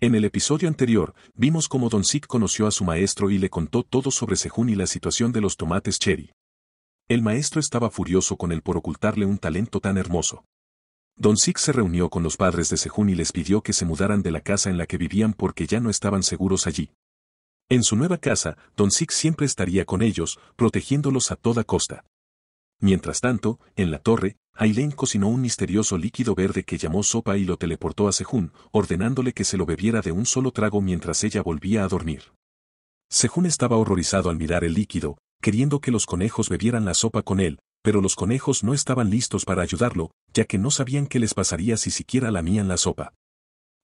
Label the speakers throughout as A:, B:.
A: En el episodio anterior, vimos cómo Don Sik conoció a su maestro y le contó todo sobre Sejun y la situación de los tomates cherry. El maestro estaba furioso con él por ocultarle un talento tan hermoso. Don Sik se reunió con los padres de Sejun y les pidió que se mudaran de la casa en la que vivían porque ya no estaban seguros allí. En su nueva casa, Don Sik siempre estaría con ellos, protegiéndolos a toda costa. Mientras tanto, en la torre, Aileen cocinó un misterioso líquido verde que llamó sopa y lo teleportó a Sejun, ordenándole que se lo bebiera de un solo trago mientras ella volvía a dormir. Sejun estaba horrorizado al mirar el líquido, queriendo que los conejos bebieran la sopa con él, pero los conejos no estaban listos para ayudarlo, ya que no sabían qué les pasaría si siquiera lamían la sopa.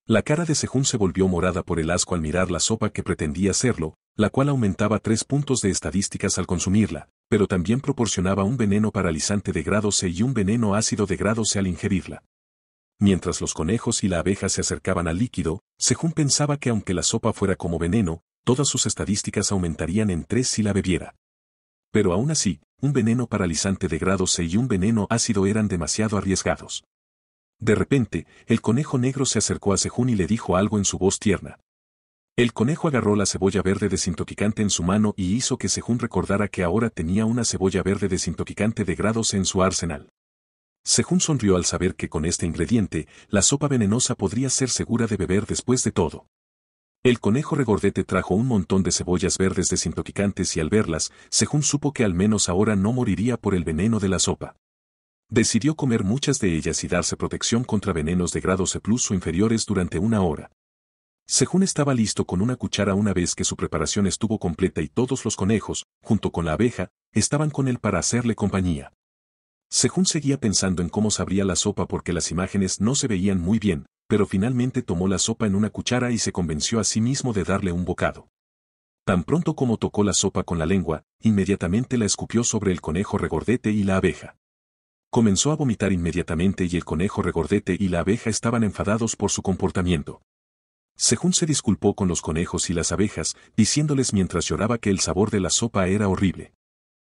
A: La cara de Sejún se volvió morada por el asco al mirar la sopa que pretendía serlo, la cual aumentaba tres puntos de estadísticas al consumirla, pero también proporcionaba un veneno paralizante de grado C y un veneno ácido de grado C al ingerirla. Mientras los conejos y la abeja se acercaban al líquido, Sejún pensaba que aunque la sopa fuera como veneno, todas sus estadísticas aumentarían en tres si la bebiera. Pero aún así, un veneno paralizante de grado C y un veneno ácido eran demasiado arriesgados. De repente, el conejo negro se acercó a Sejún y le dijo algo en su voz tierna. El conejo agarró la cebolla verde desintoxicante en su mano y hizo que Sejún recordara que ahora tenía una cebolla verde desintoxicante de grado C en su arsenal. Sejún sonrió al saber que con este ingrediente, la sopa venenosa podría ser segura de beber después de todo. El conejo regordete trajo un montón de cebollas verdes desintoxicantes y al verlas, Sejún supo que al menos ahora no moriría por el veneno de la sopa. Decidió comer muchas de ellas y darse protección contra venenos de grado C plus o inferiores durante una hora. Sejún estaba listo con una cuchara una vez que su preparación estuvo completa y todos los conejos, junto con la abeja, estaban con él para hacerle compañía. Sejún seguía pensando en cómo sabría la sopa porque las imágenes no se veían muy bien, pero finalmente tomó la sopa en una cuchara y se convenció a sí mismo de darle un bocado. Tan pronto como tocó la sopa con la lengua, inmediatamente la escupió sobre el conejo regordete y la abeja. Comenzó a vomitar inmediatamente y el conejo regordete y la abeja estaban enfadados por su comportamiento. Sejún se disculpó con los conejos y las abejas, diciéndoles mientras lloraba que el sabor de la sopa era horrible.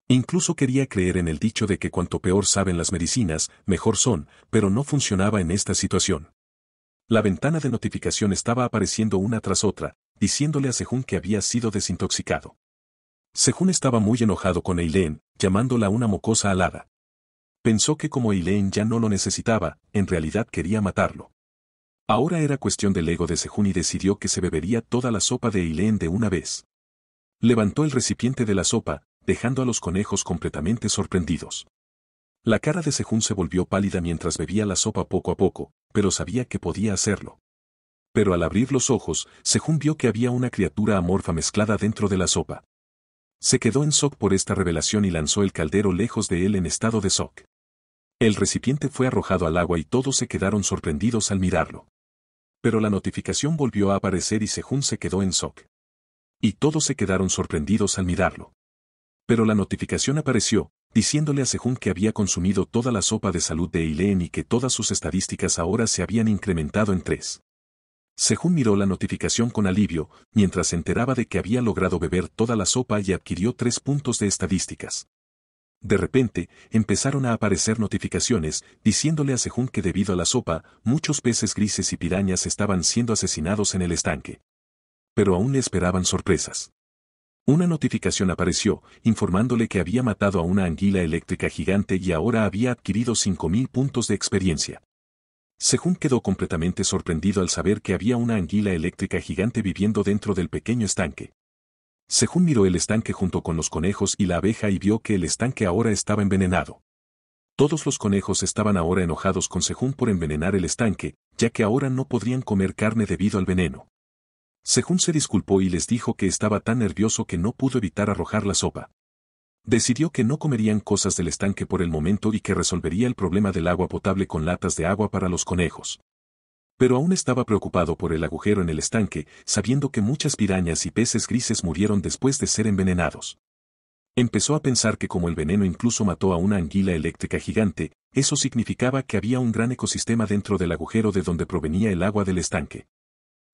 A: Incluso quería creer en el dicho de que cuanto peor saben las medicinas, mejor son, pero no funcionaba en esta situación. La ventana de notificación estaba apareciendo una tras otra, diciéndole a Sejún que había sido desintoxicado. Sejún estaba muy enojado con Eileen, llamándola una mocosa alada. Pensó que como Eileen ya no lo necesitaba, en realidad quería matarlo. Ahora era cuestión del ego de Sejún y decidió que se bebería toda la sopa de Eileen de una vez. Levantó el recipiente de la sopa, dejando a los conejos completamente sorprendidos. La cara de Sejún se volvió pálida mientras bebía la sopa poco a poco, pero sabía que podía hacerlo. Pero al abrir los ojos, Sejún vio que había una criatura amorfa mezclada dentro de la sopa. Se quedó en shock por esta revelación y lanzó el caldero lejos de él en estado de shock. El recipiente fue arrojado al agua y todos se quedaron sorprendidos al mirarlo. Pero la notificación volvió a aparecer y Sejún se quedó en shock. Y todos se quedaron sorprendidos al mirarlo. Pero la notificación apareció, diciéndole a Sejún que había consumido toda la sopa de salud de Eileen y que todas sus estadísticas ahora se habían incrementado en tres. Sejún miró la notificación con alivio, mientras se enteraba de que había logrado beber toda la sopa y adquirió tres puntos de estadísticas. De repente, empezaron a aparecer notificaciones, diciéndole a Sejún que debido a la sopa, muchos peces grises y pirañas estaban siendo asesinados en el estanque. Pero aún le esperaban sorpresas. Una notificación apareció, informándole que había matado a una anguila eléctrica gigante y ahora había adquirido 5.000 puntos de experiencia. Sejún quedó completamente sorprendido al saber que había una anguila eléctrica gigante viviendo dentro del pequeño estanque. Sejún miró el estanque junto con los conejos y la abeja y vio que el estanque ahora estaba envenenado. Todos los conejos estaban ahora enojados con Sejún por envenenar el estanque, ya que ahora no podrían comer carne debido al veneno. Sejún se disculpó y les dijo que estaba tan nervioso que no pudo evitar arrojar la sopa. Decidió que no comerían cosas del estanque por el momento y que resolvería el problema del agua potable con latas de agua para los conejos. Pero aún estaba preocupado por el agujero en el estanque, sabiendo que muchas pirañas y peces grises murieron después de ser envenenados. Empezó a pensar que como el veneno incluso mató a una anguila eléctrica gigante, eso significaba que había un gran ecosistema dentro del agujero de donde provenía el agua del estanque.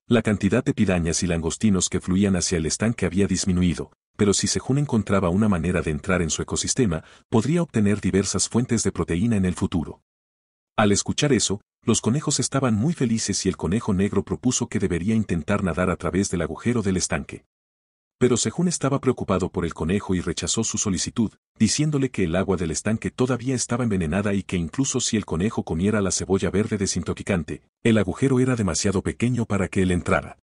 A: La cantidad de pirañas y langostinos que fluían hacia el estanque había disminuido, pero si Sejún encontraba una manera de entrar en su ecosistema, podría obtener diversas fuentes de proteína en el futuro. Al escuchar eso, Los conejos estaban muy felices y el conejo negro propuso que debería intentar nadar a través del agujero del estanque. Pero Sejún estaba preocupado por el conejo y rechazó su solicitud, diciéndole que el agua del estanque todavía estaba envenenada y que incluso si el conejo comiera la cebolla verde desintoxicante, el agujero era demasiado pequeño para que él entrara.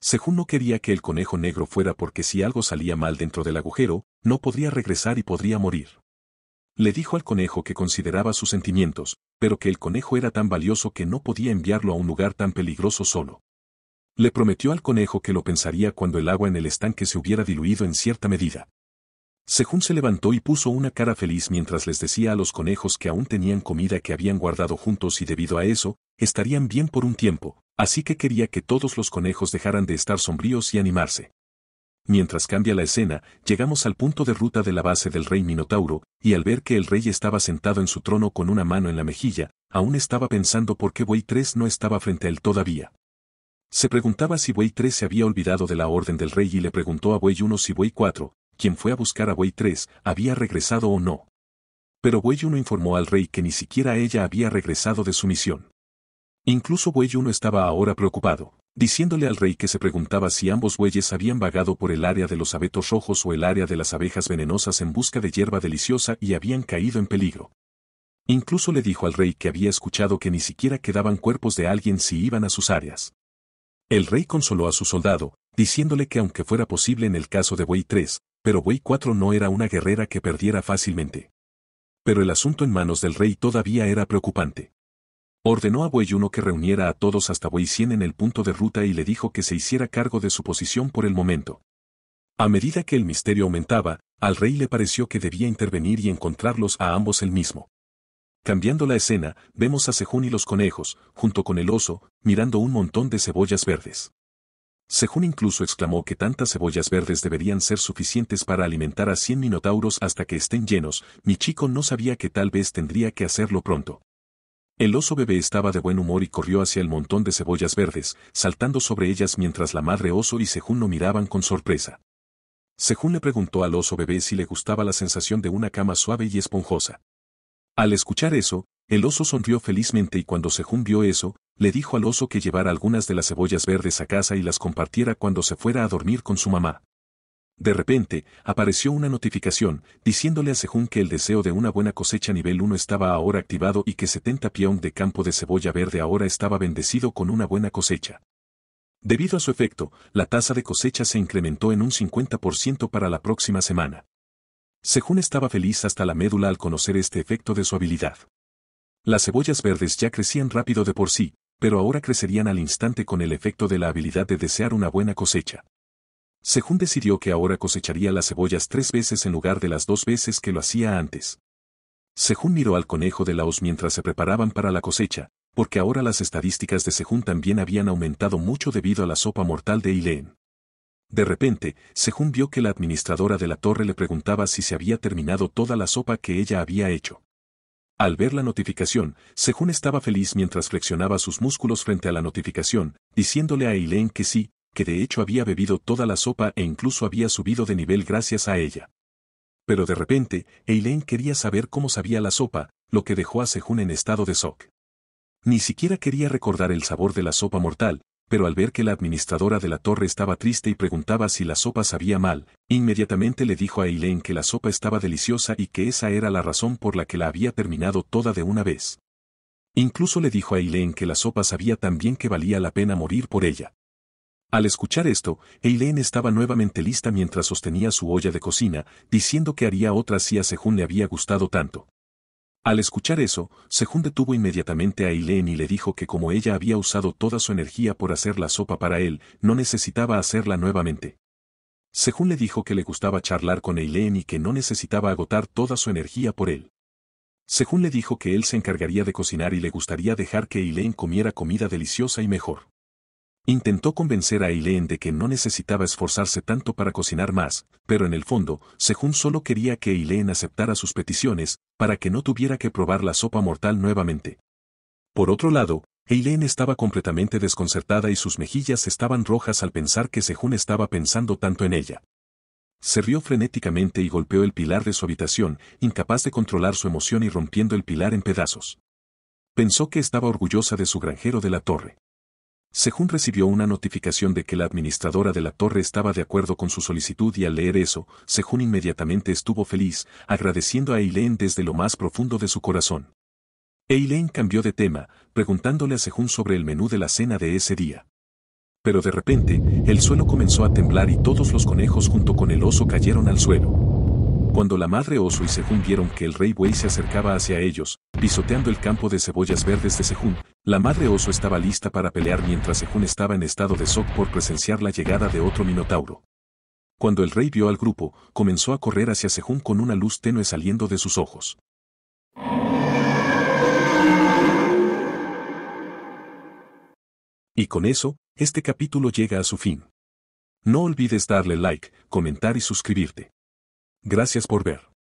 A: Sejún no quería que el conejo negro fuera porque si algo salía mal dentro del agujero, no podría regresar y podría morir. Le dijo al conejo que consideraba sus sentimientos, pero que el conejo era tan valioso que no podía enviarlo a un lugar tan peligroso solo. Le prometió al conejo que lo pensaría cuando el agua en el estanque se hubiera diluido en cierta medida. Sejún se levantó y puso una cara feliz mientras les decía a los conejos que aún tenían comida que habían guardado juntos y debido a eso, estarían bien por un tiempo, así que quería que todos los conejos dejaran de estar sombríos y animarse. Mientras cambia la escena, llegamos al punto de ruta de la base del rey Minotauro, y al ver que el rey estaba sentado en su trono con una mano en la mejilla, aún estaba pensando por qué Buey 3 no estaba frente a él todavía. Se preguntaba si Buey 3 se había olvidado de la orden del rey y le preguntó a Buey 1 si Buey 4, quien fue a buscar a Buey 3, había regresado o no. Pero Buey 1 informó al rey que ni siquiera ella había regresado de su misión. Incluso Buey 1 estaba ahora preocupado, diciéndole al rey que se preguntaba si ambos bueyes habían vagado por el área de los abetos rojos o el área de las abejas venenosas en busca de hierba deliciosa y habían caído en peligro. Incluso le dijo al rey que había escuchado que ni siquiera quedaban cuerpos de alguien si iban a sus áreas. El rey consoló a su soldado, diciéndole que aunque fuera posible en el caso de Wei 3, pero Wei 4 no era una guerrera que perdiera fácilmente. Pero el asunto en manos del rey todavía era preocupante. Ordenó a 1 que reuniera a todos hasta 100 en el punto de ruta y le dijo que se hiciera cargo de su posición por el momento. A medida que el misterio aumentaba, al rey le pareció que debía intervenir y encontrarlos a ambos el mismo. Cambiando la escena, vemos a Sejún y los conejos, junto con el oso, mirando un montón de cebollas verdes. Sejún incluso exclamó que tantas cebollas verdes deberían ser suficientes para alimentar a 100 minotauros hasta que estén llenos, mi chico no sabía que tal vez tendría que hacerlo pronto. El oso bebé estaba de buen humor y corrió hacia el montón de cebollas verdes, saltando sobre ellas mientras la madre oso y Sejún lo miraban con sorpresa. Sejún le preguntó al oso bebé si le gustaba la sensación de una cama suave y esponjosa. Al escuchar eso, el oso sonrió felizmente y cuando Sejún vio eso, le dijo al oso que llevara algunas de las cebollas verdes a casa y las compartiera cuando se fuera a dormir con su mamá. De repente, apareció una notificación, diciéndole a Sejún que el deseo de una buena cosecha nivel 1 estaba ahora activado y que 70 pion de campo de cebolla verde ahora estaba bendecido con una buena cosecha. Debido a su efecto, la tasa de cosecha se incrementó en un 50% para la próxima semana. Sejún estaba feliz hasta la médula al conocer este efecto de su habilidad. Las cebollas verdes ya crecían rápido de por sí, pero ahora crecerían al instante con el efecto de la habilidad de desear una buena cosecha. Sejún decidió que ahora cosecharía las cebollas tres veces en lugar de las dos veces que lo hacía antes. Sejún miró al conejo de Laos mientras se preparaban para la cosecha, porque ahora las estadísticas de Sejún también habían aumentado mucho debido a la sopa mortal de Ileen. De repente, Sejún vio que la administradora de la torre le preguntaba si se había terminado toda la sopa que ella había hecho. Al ver la notificación, Sejún estaba feliz mientras flexionaba sus músculos frente a la notificación, diciéndole a Eileen que sí, que de hecho había bebido toda la sopa e incluso había subido de nivel gracias a ella. Pero de repente, Eileen quería saber cómo sabía la sopa, lo que dejó a Sejún en estado de shock. Ni siquiera quería recordar el sabor de la sopa mortal, pero al ver que la administradora de la torre estaba triste y preguntaba si la sopa sabía mal, inmediatamente le dijo a Eileen que la sopa estaba deliciosa y que esa era la razón por la que la había terminado toda de una vez. Incluso le dijo a Eileen que la sopa sabía tan bien que valía la pena morir por ella. Al escuchar esto, Eileen estaba nuevamente lista mientras sostenía su olla de cocina, diciendo que haría otra si a Sejún le había gustado tanto. Al escuchar eso, Sejún detuvo inmediatamente a Eileen y le dijo que como ella había usado toda su energía por hacer la sopa para él, no necesitaba hacerla nuevamente. Sejún le dijo que le gustaba charlar con Eileen y que no necesitaba agotar toda su energía por él. Sejún le dijo que él se encargaría de cocinar y le gustaría dejar que Eileen comiera comida deliciosa y mejor. Intentó convencer a Eileen de que no necesitaba esforzarse tanto para cocinar más, pero en el fondo, Sejún solo quería que Eileen aceptara sus peticiones, para que no tuviera que probar la sopa mortal nuevamente. Por otro lado, Eileen estaba completamente desconcertada y sus mejillas estaban rojas al pensar que Sejún estaba pensando tanto en ella. Se rió frenéticamente y golpeó el pilar de su habitación, incapaz de controlar su emoción y rompiendo el pilar en pedazos. Pensó que estaba orgullosa de su granjero de la torre. Sejún recibió una notificación de que la administradora de la torre estaba de acuerdo con su solicitud y al leer eso, Sejún inmediatamente estuvo feliz, agradeciendo a Eileen desde lo más profundo de su corazón. Eileen cambió de tema, preguntándole a Sejún sobre el menú de la cena de ese día. Pero de repente, el suelo comenzó a temblar y todos los conejos junto con el oso cayeron al suelo. Cuando la madre oso y Sejún vieron que el rey buey se acercaba hacia ellos, pisoteando el campo de cebollas verdes de Sejún, la madre oso estaba lista para pelear mientras Sejún estaba en estado de shock por presenciar la llegada de otro minotauro. Cuando el rey vio al grupo, comenzó a correr hacia Sejún con una luz tenue saliendo de sus ojos. Y con eso, este capítulo llega a su fin. No olvides darle like, comentar y suscribirte. Gracias por ver.